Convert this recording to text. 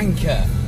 wanker.